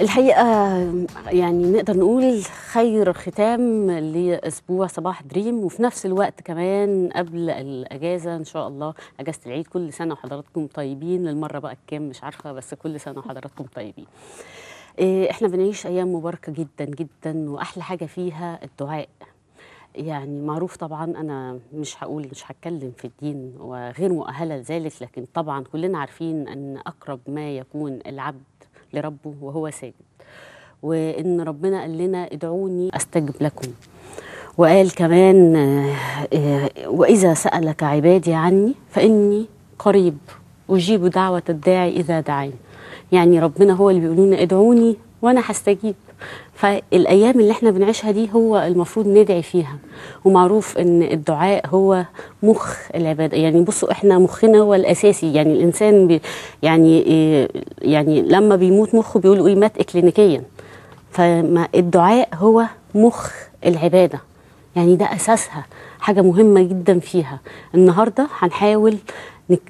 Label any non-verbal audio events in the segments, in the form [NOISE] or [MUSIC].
الحقيقة يعني نقدر نقول خير ختام لأسبوع صباح دريم وفي نفس الوقت كمان قبل الأجازة إن شاء الله أجازة العيد كل سنة وحضراتكم طيبين. للمرة بقى الكام مش عارفة بس كل سنة وحضراتكم طيبين. إيه، إحنا بنعيش أيام مباركة جدا جدا وأحلى حاجة فيها الدعاء. يعني معروف طبعا أنا مش هقول مش هتكلم في الدين وغير مؤهلة لذلك لكن طبعا كلنا عارفين أن أقرب ما يكون العبد لربه وهو ساجد. وإن ربنا قال لنا ادعوني أستجب لكم. وقال كمان آه، وإذا سألك عبادي عني فإني قريب أجيب دعوة الداعي إذا دعاني. يعني ربنا هو اللي بيقول لنا ادعوني وأنا هستجيب. فالأيام اللي إحنا بنعيشها دي هو المفروض ندعي فيها. ومعروف إن الدعاء هو مخ العباده يعني بصوا إحنا مخنا هو الأساسي. يعني الإنسان بي يعني إيه يعني لما بيموت مخه بيقولوا إيه؟ مات اكلينيكيا. فالدعاء هو مخ العبادة. يعني ده أساسها. حاجة مهمة جدا فيها. النهارده هنحاول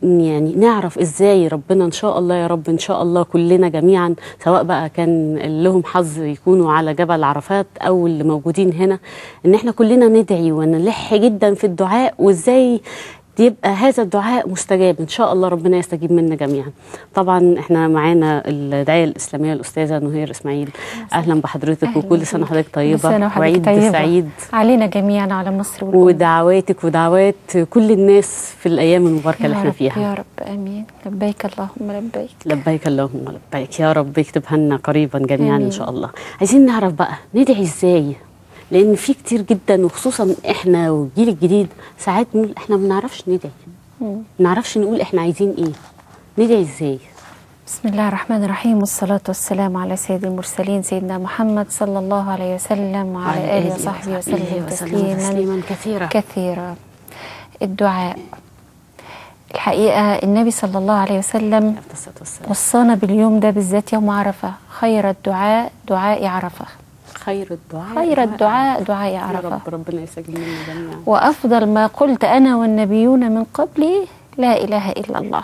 يعني نعرف إزاي ربنا إن شاء الله يا رب إن شاء الله كلنا جميعا سواء بقى كان لهم حظ يكونوا على جبل عرفات أو اللي موجودين هنا إن إحنا كلنا ندعي ونلح جدا في الدعاء وإزاي يبقى هذا الدعاء مستجاب. إن شاء الله ربنا يستجيب منا جميعا. طبعا إحنا معانا الداعيه الإسلامية الأستاذة نهير إسماعيل. أهلا بحضرتك أهلاً وكل سنة. وحضرتك طيبة. وعيد طيبة. سعيد. علينا جميعا على مصر والأمة. ودعواتك ودعوات كل الناس في الأيام المباركة اللي إحنا فيها. يا رب. آمين. لبيك اللهم لبيك. لبيك اللهم لبيك يا رب يكتبها لنا قريبا جميعا آمين. ان شاء الله. عايزين نعرف بقى ندعي إزاي لأن في كتير جدا وخصوصا إحنا والجيل الجديد ساعات نقول إحنا ما بنعرفش ندعي. ما بنعرفش نقول إحنا عايزين إيه. ندعي إزاي؟ بسم الله الرحمن الرحيم والصلاة والسلام على سيد المرسلين سيدنا محمد صلى الله عليه وسلم وعلى آله وصحبه وسلم تسليما كثيرا. كثيرا. الدعاء. الحقيقة النبي صلى الله عليه وسلم. وصانا باليوم ده بالذات يوم عرفة. خير الدعاء دعاء عرفة. خير الدعاء. خير الدعاء دعاء يا عرفة. رب ربنا يسجل لنا جميعا. وأفضل ما قلت أنا والنبيون من قبلي لا إله إلا الله.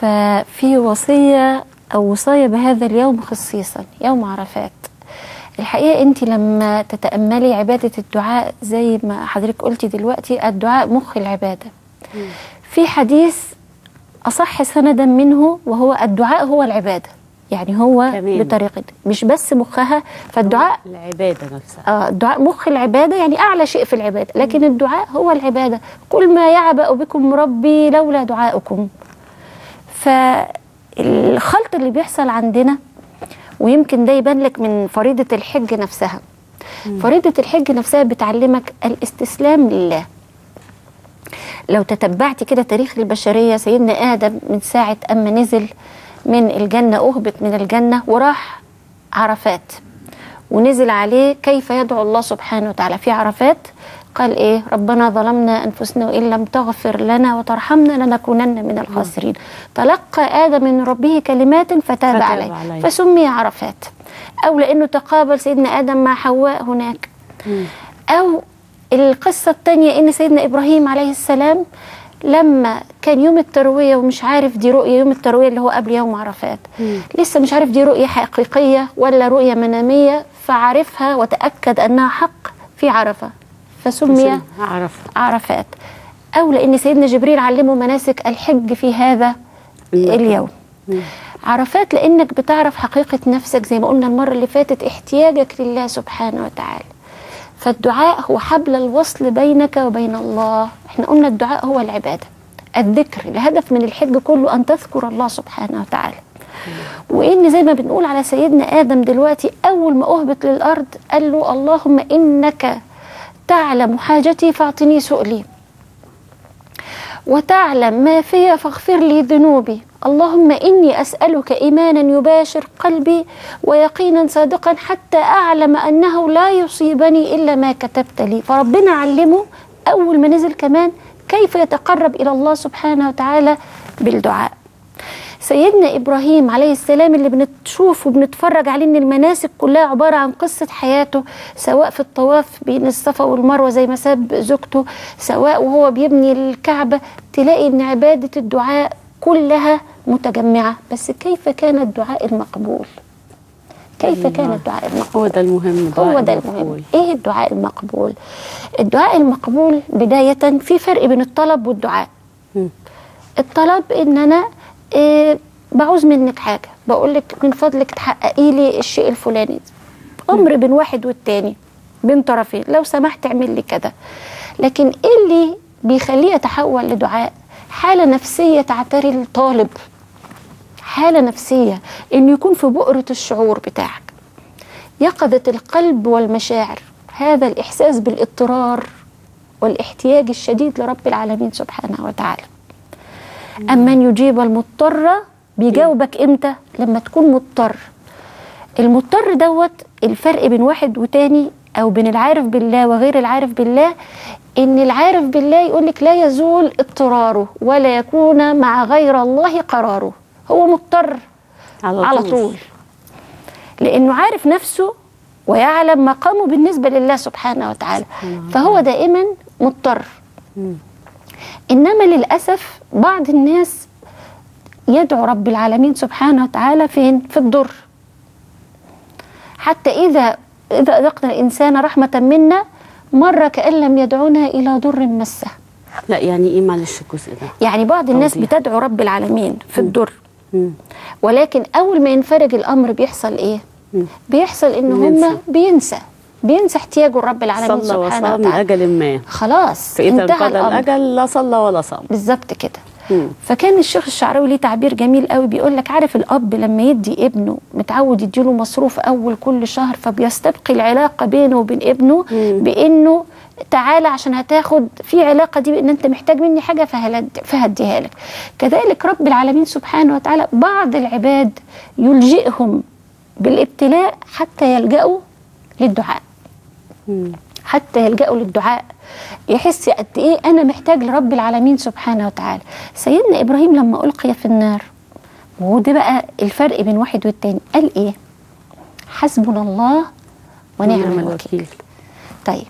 ففي وصية أو وصاية بهذا اليوم خصيصا يوم عرفات. الحقيقة أنت لما تتأملي عبادة الدعاء زي ما حضرتك قلتي دلوقتي الدعاء مخ العبادة. في حديث أصح سندا منه وهو الدعاء هو العبادة. يعني هو كمان. بطريقة مش بس مخها فالدعاء العبادة نفسها. آه، الدعاء مخ العبادة يعني أعلى شيء في العبادة لكن الدعاء هو العبادة. كل ما يعبأ بكم ربي لولا دعاؤكم. فالخلط اللي بيحصل عندنا ويمكن ده يبان لك من فريضة الحج نفسها. فريضة الحج نفسها بتعلمك الاستسلام لله. لو تتبعت كده تاريخ البشرية سيدنا آدم من ساعة أما نزل من الجنة أهبط من الجنة وراح عرفات ونزل عليه كيف يدعو الله سبحانه وتعالى. في عرفات قال إيه؟ ربنا ظلمنا أنفسنا وإن لم تغفر لنا وترحمنا لنكونن من الخاسرين. تلقى آدم من ربه كلمات فتاب, فتاب عليه. عليه. فسمي عرفات. أو لأنه تقابل سيدنا آدم مع حواء هناك. أو القصة الثانية إن سيدنا إبراهيم عليه السلام لما كان يوم التروية ومش عارف دي رؤية يوم التروية اللي هو قبل يوم عرفات. لسه مش عارف دي رؤية حقيقية ولا رؤية منامية فعرفها وتأكد أنها حق في عرفة. فسمي اعرف عرفات. أو لأن سيدنا جبريل علمه مناسك الحج في هذا اليوم. عرفات لأنك بتعرف حقيقة نفسك زي ما قلنا المرة اللي فاتت احتياجك لله سبحانه وتعالى. فالدعاء هو حبل الوصل بينك وبين الله. إحنا قلنا الدعاء هو العبادة الذكر الهدف من الحج كله أن تذكر الله سبحانه وتعالى. وإن زي ما بنقول على سيدنا آدم دلوقتي أول ما أهبط للأرض قال له اللهم إنك تعلم حاجتي فاعطني سؤلي. وتعلم ما في فاغفر لي ذنوبي. اللهم إني أسألك إيمانا يباشر قلبي ويقينا صادقا حتى أعلم أنه لا يصيبني إلا ما كتبت لي. فربنا علمه. أول ما نزل كمان كيف يتقرب إلى الله سبحانه وتعالى بالدعاء. سيدنا إبراهيم عليه السلام اللي بنشوف وبنتفرج عليه ان المناسك كلها عبارة عن قصة حياته سواء في الطواف بين الصفا والمروة زي ما ساب زوجته سواء وهو بيبني الكعبة تلاقي إن عبادة الدعاء كلها متجمعة. بس كيف كان الدعاء المقبول؟ كيف كان. الدعاء المقبول؟ هو ده المهم هو ده المقبول. المهم إيه الدعاء المقبول؟ الدعاء المقبول بداية في فرق بين الطلب والدعاء. الطلب إن أنا إيه بعوز منك حاجة. بقول لك من فضلك تحققي لي الشيء الفلاني. أمر بين واحد والتاني بين طرفين. لو سمحت اعمل لي كده. لكن إيه اللي بيخليه يتحول لدعاء؟ حالة نفسية تعتري الطالب. حالة نفسية إنه يكون في بؤرة الشعور بتاعك. يقظة القلب والمشاعر. هذا الإحساس بالإضطرار والاحتياج الشديد لرب العالمين سبحانه وتعالى. أمن يجيب المضطر بيجاوبك إمتى؟ لما تكون مضطر. المضطر دوت الفرق بين واحد وتاني أو بين العارف بالله وغير العارف بالله إن العارف بالله يقولك لا يزول اضطراره ولا يكون مع غير الله قراره. هو مضطر على على طول. لأنه عارف نفسه ويعلم مقامه بالنسبة لله سبحانه وتعالى. فهو دائما مضطر. إنما للأسف بعض الناس يدعو رب العالمين سبحانه وتعالى فين في الضر. حتى اذا إذا أذقنا الإنسان رحمة منا مر كأن لم يدعونا إلى ضر مسه. لا يعني إيه؟ معلش الجزء ده؟ يعني بعض الناس. بتدعو رب العالمين في الضر. ولكن أول ما ينفرج الأمر بيحصل إيه؟ مم. بيحصل إن بننسى. هم بينسى. بينسى. احتياجه لرب العالمين صلى سبحانه وصام وتعالى. لأجل ما. خلاص فإذا انتهى الأمر. الأجل لا صلى ولا صام. بالظبط كده. فكان الشيخ الشعراوي ليه تعبير جميل قوي بيقول لك عارف الأب لما يدي ابنه متعود يديله مصروف أول كل شهر فبيستبقي العلاقة بينه وبين ابنه. بإنه تعالى عشان هتاخد في علاقة دي بإن أنت محتاج مني حاجة فهلد- فهديها لك كذلك رب العالمين سبحانه وتعالى بعض العباد يلجئهم بالابتلاء حتى يلجأوا للدعاء. حتى يلجأوا للدعاء يحس قد إيه أنا محتاج لرب العالمين سبحانه وتعالى. سيدنا إبراهيم لما ألقي في النار وده بقى الفرق بين واحد والتاني قال إيه؟ حسبنا الله ونعم ونعم الوكيل. طيب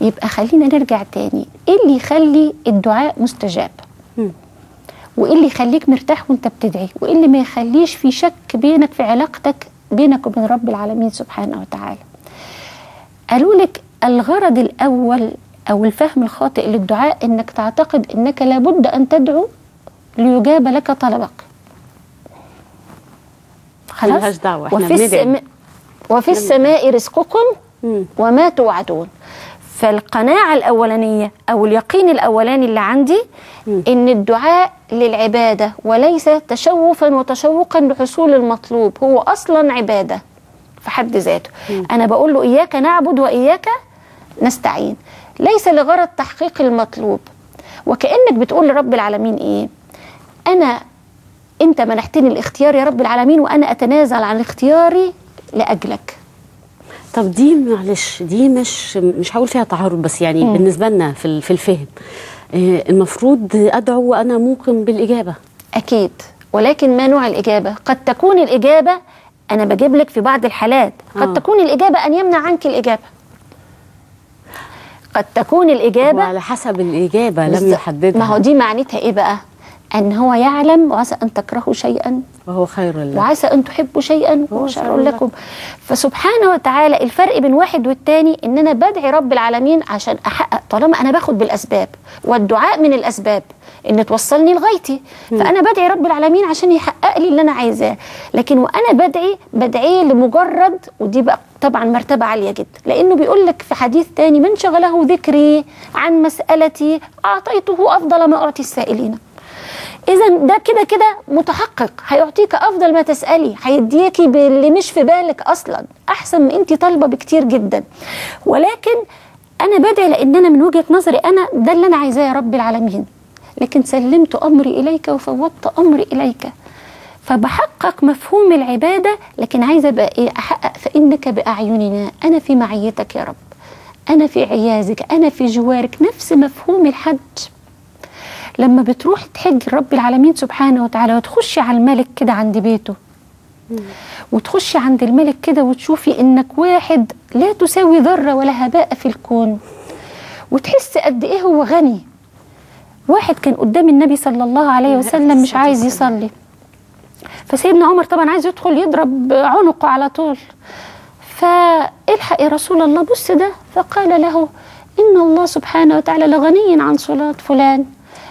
يبقى خلينا نرجع تاني. إيه اللي يخلي الدعاء مستجاب. وإيه اللي يخليك مرتاح وأنت بتدعي؟ وإيه اللي ما يخليش في شك بينك في علاقتك بينك وبين رب العالمين سبحانه وتعالى؟ قالوا لك الغرض الأول أو الفهم الخاطئ للدعاء إنك تعتقد إنك لابد أن تدعو ليجاب لك طلبك. ملهاش دعوة، وفي. السماء وفي السماء رزقكم. وما توعدون. فالقناعة الأولانية أو اليقين الأولاني اللي عندي إن الدعاء للعبادة وليس تشوفا وتشوقا لحصول المطلوب هو أصلا عبادة في حد ذاته. أنا بقول له إياك نعبد وإياك نستعين. ليس لغرض تحقيق المطلوب. وكأنك بتقول لرب العالمين إيه؟ أنا أنت منحتني الاختيار يا رب العالمين وأنا أتنازل عن اختياري لأجلك. طب دي معلش دي مش مش هقول فيها تعارض بس يعني مم. بالنسبة لنا في في الفهم. آه، المفروض أدعو وأنا موقن بالإجابة. أكيد. ولكن ما نوع الإجابة؟ قد تكون الإجابة أنا بجيب لك في بعض الحالات قد آه. تكون الإجابة أن يمنع عنك الإجابة. قد تكون الإجابة وعلى حسب الإجابة لم. يحددها ما هو دي معناتها إيه بقى؟ أن هو يعلم وعسى أن تكرهوا شيئا وهو خير الله وعسى أن تحبوا شيئا هو وهو شر لكم. لكم فسبحانه وتعالى الفرق بين واحد والتاني إن أنا بدعي رب العالمين عشان أحقق طالما أنا باخد بالأسباب والدعاء من الأسباب إن توصلني لغايتي فأنا بدعي رب العالمين عشان يحقق لي اللي أنا عايزاه لكن وأنا بدعي بدعيه لمجرد ودي بقى طبعا مرتبة عالية جدا. لأنه بيقول لك في حديث تاني من شغله ذكري عن مسألتي أعطيته أفضل ما أعطي السائلين. اذا ده كده كده متحقق. هيعطيك أفضل ما تسألي. هيديكي باللي مش في بالك أصلا. أحسن ما انت طالبة بكتير جدا. ولكن أنا بدعي لأن أنا من وجهة نظري أنا ده اللي أنا عايزاه يا رب العالمين. لكن سلمت أمري إليك وفوضت أمري إليك. فبحقق مفهوم العباده لكن عايزه بقى إيه احقق فانك باعيننا أنا في معيتك يا رب أنا في عيازك أنا في جوارك نفس مفهوم الحج لما بتروح تحج رب العالمين سبحانه وتعالى وتخشي على الملك كده عند بيته وتخشي عند الملك كده وتشوفي انك واحد لا تساوي ذره ولا هباء في الكون وتحس قد إيه هو غني واحد كان قدام النبي صلى الله عليه وسلم مش عايز يصلي فسيدنا عمر طبعا عايز يدخل يضرب عنقه على طول. فالحق يا رسول الله بص ده فقال له إن الله سبحانه وتعالى لغني عن صلاة فلان.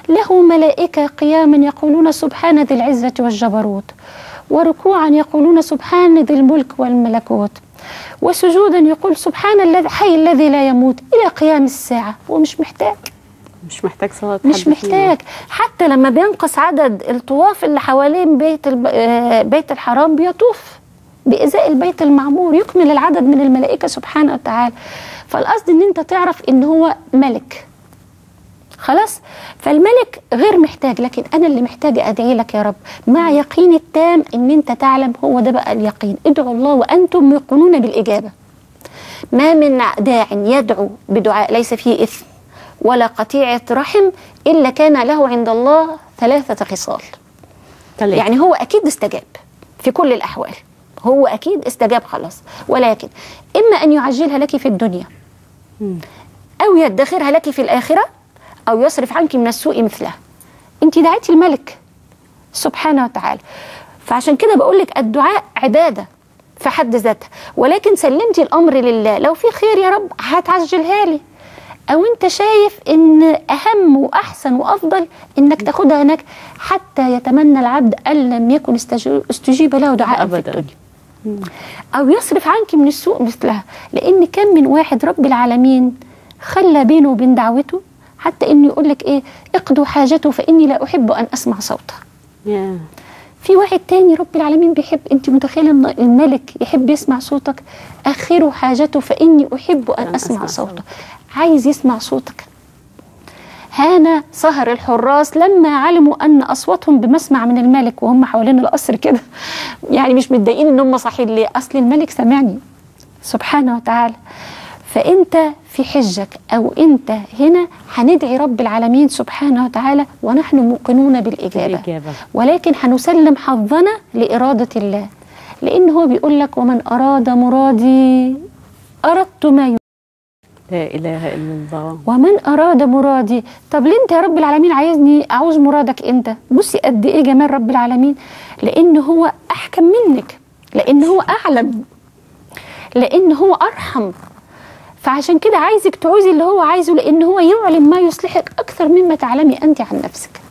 له ملائكة قياما يقولون سبحان ذي العزة والجبروت وركوعا يقولون سبحان ذي الملك والملكوت وسجودا يقول سبحان الذي حي الذي لا يموت إلى قيام الساعة. ومش محتاج. مش محتاج صلاه مش. محتاج. حتى لما بينقص عدد الطواف اللي حوالين بيت الب... آه، بيت الحرام بيطوف بإزاء البيت المعمور يكمل العدد من الملائكة سبحانه وتعالى. فالقصد إن أنت تعرف إن هو ملك. خلاص؟ فالملك غير محتاج لكن أنا اللي محتاجه أدعي لك يا رب. مع يقين التام إن أنت تعلم هو ده بقى اليقين. ادعوا الله وأنتم موقنون بالإجابة. ما من داع يدعو بدعاء ليس فيه إثم. ولا قطيعة رحم إلا كان له عند الله ثلاثة خصال. تلاتة. يعني هو أكيد استجاب في كل الأحوال. هو أكيد استجاب خلاص. ولكن إما أن يعجلها لك في الدنيا. أو يدخرها لك في الآخرة أو يصرف عنك من السوء مثلها. أنت دعيتي الملك. سبحانه وتعالى. فعشان كده بقول لك الدعاء عبادة في حد ذاتها. ولكن سلمتي الأمر لله. لو في خير يا رب هتعجلها لي. أو أنت شايف إن أهم وأحسن وأفضل إنك تاخدها هناك حتى يتمنى العبد أن لم يكن استجيب له دعاء في أبداً. الدنيا. أو يصرف عنك من السوء مثلها. لأن كم من واحد رب العالمين خلى بينه وبين دعوته حتى إنه يقول لك إيه اقضوا حاجته فإني لا أحب أن أسمع صوته. في واحد تاني رب العالمين بيحب أنت متخيلة إن الملك يحب يسمع صوتك؟ اخروا حاجته فإني أحب أن أن أسمع أسمع صوته. عايز يسمع صوتك. هان سهر الحراس لما علموا أن أصواتهم بمسمع من الملك وهم حوالين القصر كده. يعني مش متضايقين إن هم صاحيين ليه؟ أصل الملك سمعني سبحانه وتعالى. فأنت في حجك أو أنت هنا هندعي رب العالمين سبحانه وتعالى ونحن موقنون بالإجابة. بالإجابة. ولكن هنسلم حظنا لإرادة الله. لأن هو بيقول لك ومن أراد مرادي أردت ما يريد لا إله إلا الله. ومن أراد مرادي؟ طب ليه أنت يا رب العالمين عايزني أعوز مرادك أنت؟ بصي قد إيه جمال رب العالمين. لأن هو أحكم منك. لأن هو أعلم. لأن هو أرحم. فعشان كده عايزك تعوزي اللي هو عايزه لأن هو يعلم ما يصلحك أكثر مما تعلمي أنت عن نفسك.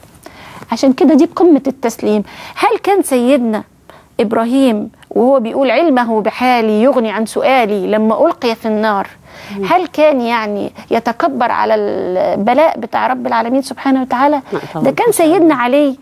عشان كده دي قمة التسليم. هل كان سيدنا إبراهيم وهو بيقول علمه بحالي يغني عن سؤالي لما ألقي في النار هل كان يعني يتكبر على البلاء بتاع رب العالمين سبحانه وتعالى. ده كان سيدنا علي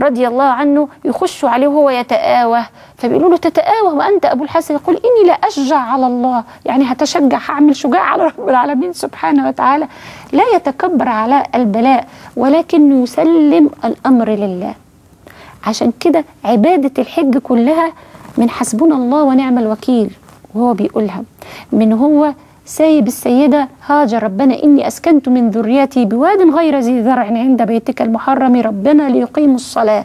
رضي الله عنه يخش عليه وهو يتآوه. فبيقولوا له تتآوه وأنت أبو الحسن؟ يقول إني لا أشجع على الله. يعني هتشجع هعمل شجاع على رب العالمين سبحانه وتعالى. لا يتكبر على البلاء ولكن يسلم الأمر لله. عشان كده عبادة الحج كلها من حسبنا الله ونعم الوكيل وهو بيقولها. من هو سايب السيدة هاجر ربنا إني أسكنت من ذريتي بواد غير ذي زرع عند بيتك المحرم ربنا ليقيموا الصلاة.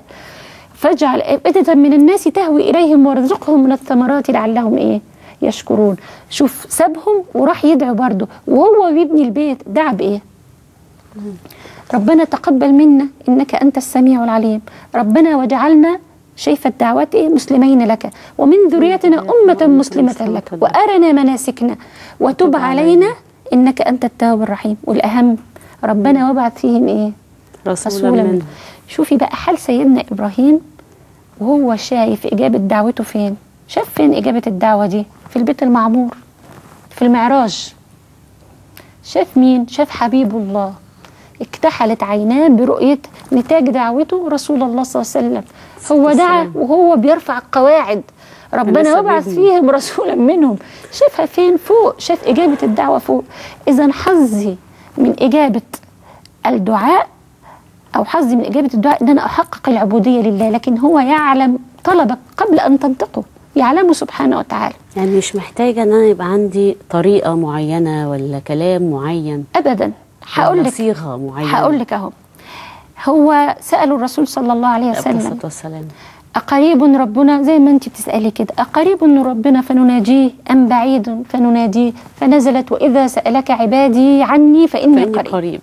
فاجعل أفئدة من الناس تهوي إليهم وارزقهم من الثمرات لعلهم إيه؟ يشكرون. شوف سابهم وراح يدعو برضه. وهو بيبني البيت دعا بإيه ربنا تقبل منا إنك أنت السميع العليم. ربنا وجعلنا شايفه الدعوات إيه مسلمين لك ومن ذريتنا أمة مسلمة لك وأرنا مناسكنا وتب علينا. إنك أنت التواب الرحيم. والأهم ربنا وابعث فيهم إيه؟ رسولا منه منه. شوفي بقى حال سيدنا إبراهيم وهو شايف إجابة دعوته فين؟ شاف فين إجابة الدعوة دي؟ في البيت المعمور في المعراج. شاف مين؟ شاف حبيب الله. اكتحلت عيناه برؤية نتاج دعوته رسول الله صلى الله عليه وسلم. هو دعا. وهو بيرفع القواعد ربنا يبعث. فيهم رسولا منهم. شافها فين؟ فوق. شاف إجابة الدعوة فوق. إذا حظي من إجابة الدعاء أو حظي من إجابة الدعاء إن أنا أحقق العبودية لله لكن هو يعلم طلبك قبل أن تنطقه. يعلمه سبحانه وتعالى. يعني مش محتاجه إن أنا يبقى عندي طريقة معينة ولا كلام معين؟ أبدا. هقول لك صيغه معينة. هقول لك أهو. هو سألوا الرسول صلى الله عليه عليه وسلم الصلاة والسلام. أقريب ربنا زي ما أنت بتسألي كده أقريب ربنا فنناجيه أم بعيد فنناديه فنزلت وإذا سألك عبادي عني فإني فإني قريب. قريب.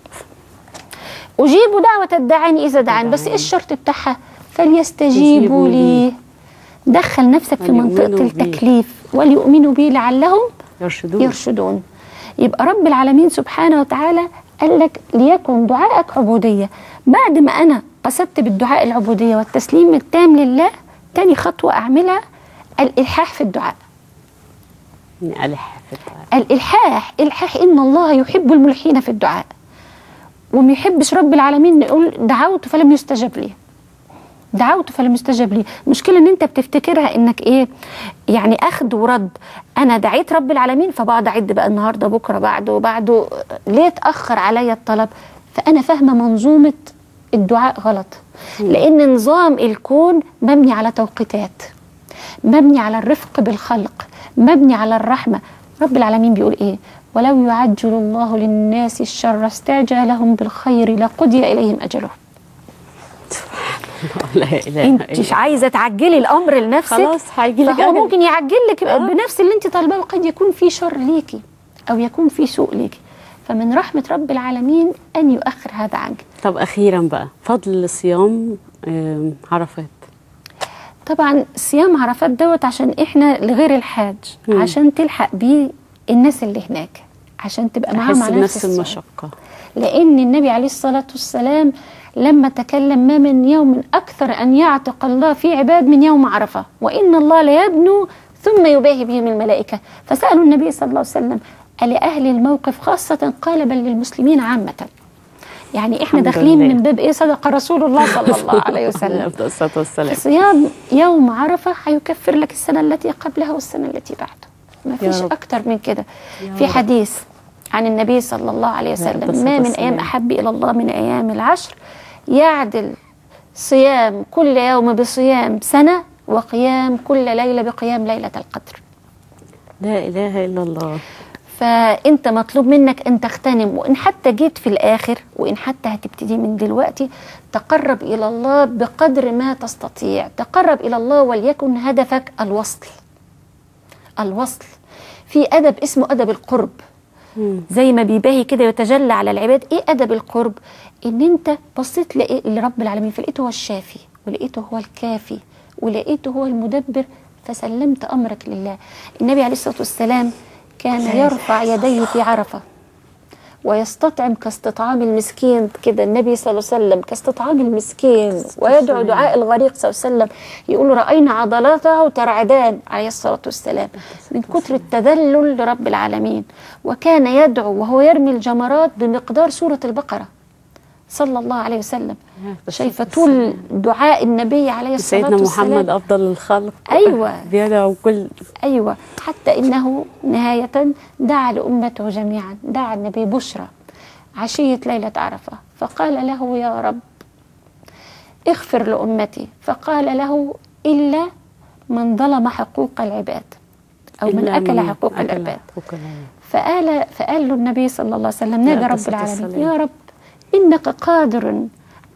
أجيب دعوة الداعين إذا دعان بس إيه الشرط بتاعها؟ فليستجيبوا يستجيبوا لي. دخل نفسك في بي. التكليف وليؤمنوا بي لعلهم يرشدون. يرشدون. يبقى رب العالمين سبحانه وتعالى قال لك ليكن دعائك عبودية. بعد ما أنا قصدت بالدعاء العبودية والتسليم التام لله تاني خطوة أعملها الإلحاح في الدعاء. في الدعاء. الإلحاح إلحاح إن الله يحب الملحين في الدعاء. وما يحبش رب العالمين يقول دعوت فلم يستجب لي. دعوت فلم يستجب لي. المشكلة إن أنت بتفتكرها إنك إيه يعني أخذ ورد. أنا دعيت رب العالمين فبقعد اعد بقى النهارده بكرة بعده بعده. ليه اتاخر عليا الطلب؟ فأنا فاهمة منظومة الدعاء غلط. لأن نظام الكون مبني على توقيتات مبني على الرفق بالخلق مبني على الرحمة. رب العالمين بيقول إيه؟ ولو يعجل الله للناس الشر استعجلهم بالخير لقضي إليهم أجلهم. [LAUGHS] لا إله انت مش عايزة تعجلي الأمر لنفسك خلاص هيجي لك أجل. ممكن يعجل لك آه. بنفس اللي انت طالباه وقد يكون في شر ليكي أو يكون في سوء ليكي فمن رحمة رب العالمين أن يؤخر هذا عنك طب أخيرا بقى فضل صيام عرفات طبعا صيام عرفات دوت عشان إحنا لغير الحاج مم. عشان تلحق بيه الناس اللي هناك عشان تبقى معاهم على نفس. المشقة لأن النبي عليه الصلاة والسلام لما تكلم ما من يوم أكثر أن يعتق الله في عباد من يوم عرفة وإن الله ليدنو ثم يباهي بهم الملائكة فسألوا النبي صلى الله عليه وسلم ألأهل الموقف خاصة قال بل للمسلمين عامة يعني إحنا داخلين. من باب إيه صدق رسول الله صلى الله [LAUGHS] عليه وسلم عليه الصلاة والسلام صيام يوم عرفة هيكفر لك السنة التي قبلها والسنة التي بعده ما فيش رب. أكتر من كده في. حديث عن النبي صلى الله عليه وسلم ما من. أيام أحب إلى الله من أيام العشر يعدل صيام كل يوم بصيام سنة وقيام كل ليلة بقيام ليلة القدر. لا إله إلا الله. فأنت مطلوب منك أن تغتنم وإن حتى جيت في الآخر وإن حتى هتبتدي من دلوقتي تقرب إلى الله بقدر ما تستطيع. تقرب إلى الله وليكن هدفك الوصل. الوصل. في أدب اسمه أدب القرب. زي ما بيباهي كده يتجلى على العباد. إيه أدب القرب؟ إن أنت بصيت لرب العالمين. فلقيته هو الشافي ولقيته هو الكافي ولقيته هو المدبر. فسلمت أمرك لله. النبي عليه الصلاة والسلام كان يرفع يديه في عرفة. ويستطعم كاستطعام المسكين كده. النبي صلى الله عليه وسلم كاستطعام المسكين ويدعو دعاء الغريق صلى الله عليه وسلم. يقول رأينا عضلاته ترعدان عليه الصلاة والسلام من كتر التذلل لرب العالمين. وكان يدعو وهو يرمي الجمرات بمقدار سورة البقرة. صلى الله عليه وسلم. شايفة طول دعاء النبي عليه الصلاة سيدنا والسلام. محمد أفضل الخلق. أيوة. [LAUGHS] بيدعو كل أيوة. حتى إنه نهاية دعا لأمته جميعا دعا النبي بشرى عشية ليلة عرفة. فقال له يا رب اغفر لأمتي. فقال له إلا من ظلم حقوق العباد أو من إلا أكل حقوق العباد. فقال فقال له النبي صلى الله عليه وسلم نادى رب العالمين. يا رب إنك قادر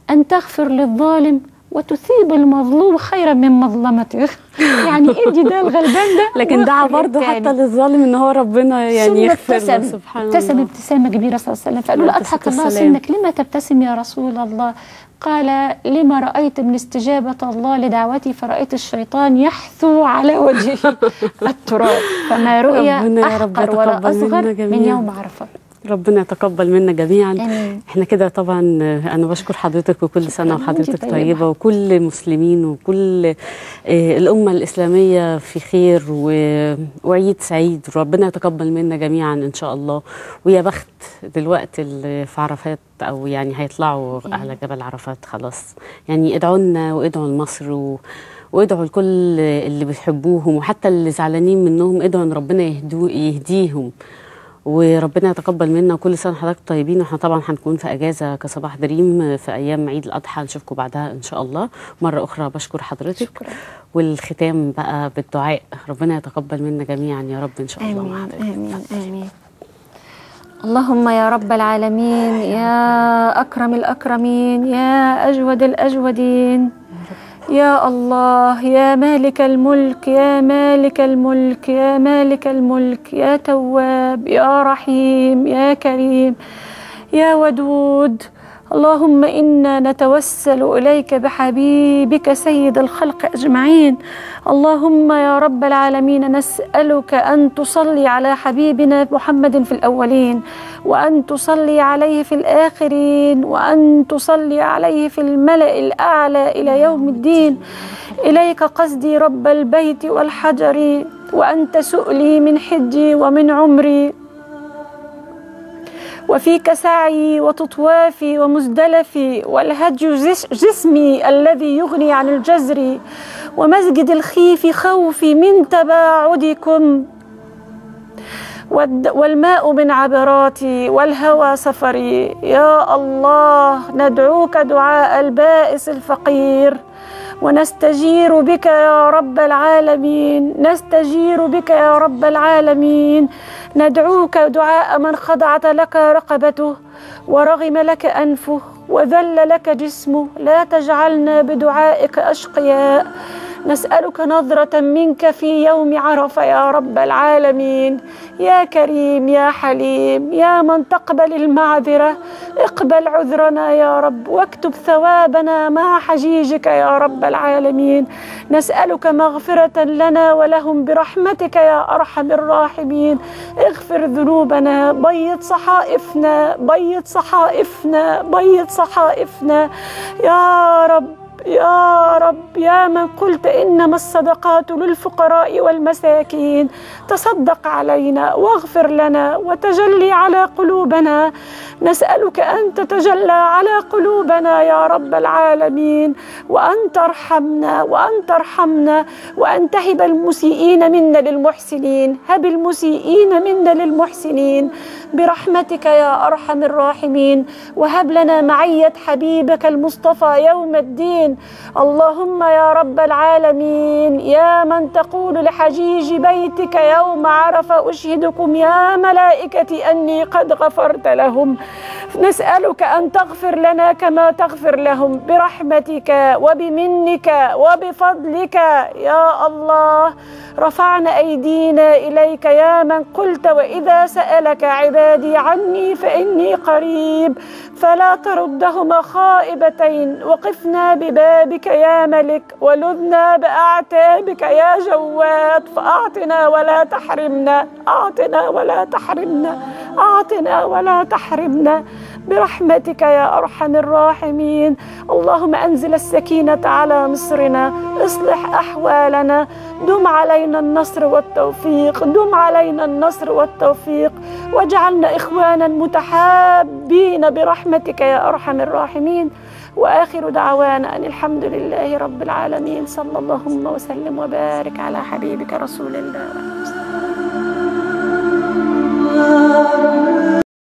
أن تغفر للظالم وتثيب المظلوم خيرا من مظلمته. [LAUGHS] يعني ادي ده الغلبان ده لكن دعا برضه. حتى للظالم إن هو ربنا يعني يغفر له ابتسم. سبحان ابتسم الله. ابتسامة كبيرة صلى الله عليه وسلم. فقالوا له الصلاة الله. سنك لما تبتسم يا رسول الله؟ قال لما رأيت من استجابة الله لدعوتي فرأيت الشيطان يحثو على وجهه. [LAUGHS] التراب. فما رؤي ربنا يا رب أحقر ولا أصغر من. يوم عرفة. ربنا يتقبل منا جميعا آمين. إحنا كده طبعا أنا بشكر حضرتك وكل سنة. وحضرتك. طيبة وكل المسلمين وكل آه، الأمة الإسلامية في خير وعيد سعيد ربنا يتقبل منا جميعا إن شاء الله ويا بخت دلوقتي اللي في عرفات أو يعني هيطلعوا على جبل عرفات خلاص يعني ادعوا لنا وادعوا لمصر و وادعوا لكل اللي بتحبوهم وحتى اللي زعلانين منهم ادعوا إن ربنا يهدو يهديهم وربنا يتقبل منا وكل سنة حضرتك طيبين. وإحنا طبعا هنكون في إجازة كصباح دريم في أيام عيد الأضحى. نشوفكم بعدها إن شاء الله. مرة أخرى بشكر حضرتك. شكرا. والختام بقى بالدعاء. ربنا يتقبل منا جميعا يا رب إن شاء الله آمين حضرتك. آمين. آمين. اللهم يا رب العالمين يا أكرم الأكرمين يا أجود الأجودين. يا الله يا مالك الملك يا مالك الملك يا مالك الملك يا تواب يا رحيم يا كريم يا ودود. اللهم إنا نتوسل إليك بحبيبك سيد الخلق أجمعين. اللهم يا رب العالمين نسألك أن تصلي على حبيبنا محمد في الأولين وأن تصلي عليه في الآخرين وأن تصلي عليه في الملأ الأعلى إلى يوم الدين. إليك قصدي رب البيت والحجر وانت سؤلي من حجي ومن عمري. وفيك سعي وتطوافي ومزدلفي والهج جس- جسمي الذي يغني عن الجزر ومسجد الخيف خوفي من تباعدكم. والماء من عبراتي والهوى سفري. يا الله ندعوك دعاء البائس الفقير. ونستجير بك يا رب العالمين. نستجير بك يا رب العالمين. ندعوك دعاء من خضعت لك رقبته ورغم لك أنفه وذل لك جسمه. لا تجعلنا بدعائك أشقياء. نسألك نظرة منك في يوم عرفة يا رب العالمين. يا كريم يا حليم يا من تقبل المعذرة اقبل عذرنا يا رب واكتب ثوابنا مع حجيجك يا رب العالمين. نسألك مغفرة لنا ولهم برحمتك يا أرحم الراحمين. اغفر ذنوبنا بيض صحائفنا بيض صحائفنا بيض صحائفنا. يا رب يا رب يا من قلت إنما الصدقات للفقراء والمساكين. تصدق علينا واغفر لنا وتجلي على قلوبنا. نسألك أن تتجلى على قلوبنا يا رب العالمين. وأن ترحمنا وأن ترحمنا وأن تهب المسيئين منا للمحسنين. هب المسيئين منا للمحسنين. برحمتك يا أرحم الراحمين. وهب لنا معية حبيبك المصطفى يوم الدين. اللهم يا رب العالمين يا من تقول لحجيج بيتك يوم عرف أشهدكم يا ملائكتي أني قد غفرت لهم. نسألك أن تغفر لنا كما تغفر لهم برحمتك وبمنك وبفضلك. يا الله رفعنا أيدينا إليك يا من قلت وإذا سألك عبادي عني فإني قريب. فلا تردهما خائبتين وقفنا ببابك يا ملك ولذنا باعتابك يا جواد. فأعطنا ولا تحرمنا أعطنا ولا تحرمنا أعطنا ولا تحرمنا. برحمتك يا أرحم الراحمين. اللهم أنزل السكينة على مصرنا اصلح أحوالنا. دم علينا النصر والتوفيق دم علينا النصر والتوفيق. واجعلنا إخوانا متحابين برحمتك يا أرحم الراحمين. وآخر دعوانا أن الحمد لله رب العالمين. صلى اللهم وسلم وبارك على حبيبك رسول الله.